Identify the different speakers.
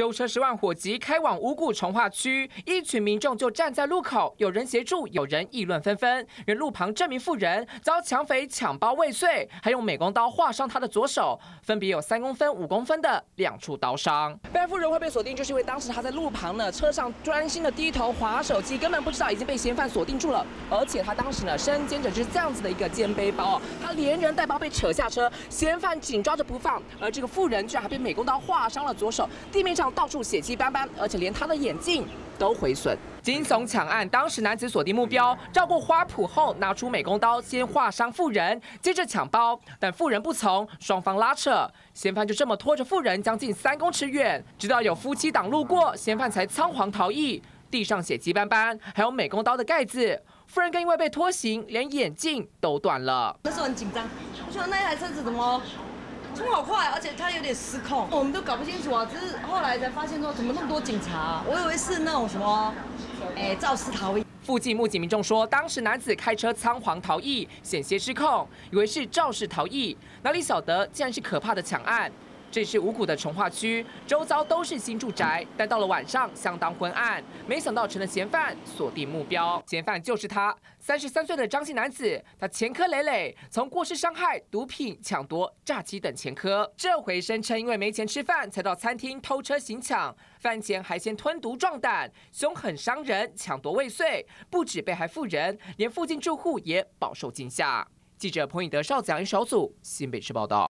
Speaker 1: 舟车十万火急开往五股重化区，一群民众就站在路口，有人协助，有人议论纷纷。原路旁这名妇人遭抢匪抢包未遂，还用美工刀划伤她的左手，分别有三公分、五公分的两处刀伤。被妇人会被锁定，就是因为当时她在路旁呢，车上专心的低头划手机，根本不知道已经被嫌犯锁定住了。而且她当时呢，身兼着就是这样子的一个肩背包，她连人带包被扯下车，嫌犯紧抓着不放，而这个妇人居然还被美工刀划伤了左手，地面上。到处血迹斑斑，而且连他的眼镜都毁损。惊悚抢案，当时男子锁定目标，绕过花圃后，拿出美工刀先划伤妇人，接着抢包，但妇人不从，双方拉扯，嫌犯就这么拖着妇人将近三公尺远，直到有夫妻档路过，嫌犯才仓皇逃逸。地上血迹斑斑，还有美工刀的盖子。妇人更因为被拖行，连眼镜都断了。
Speaker 2: 那时候很紧张，我想那一台车子怎么？冲好快，而且他有点失控，我们都搞不清楚啊。只是后来才发现说，怎么那么多警察？我以为是那种什么，哎，肇事逃逸。
Speaker 1: 附近目击民众说，当时男子开车仓皇逃逸，险些失控，以为是肇事逃逸，哪里晓得竟然是可怕的抢案。这是五股的从化区，周遭都是新住宅，但到了晚上相当昏暗。没想到成了嫌犯锁定目标，嫌犯就是他，三十三岁的张姓男子，他前科累累，从过失伤害、毒品、抢夺、诈欺等前科。这回声称因为没钱吃饭，才到餐厅偷车行抢，饭前还先吞毒壮胆，凶狠伤人，抢夺未遂。不止被害妇人，连附近住户也饱受惊吓。记者彭颖德、邵子阳一小组新北市报道。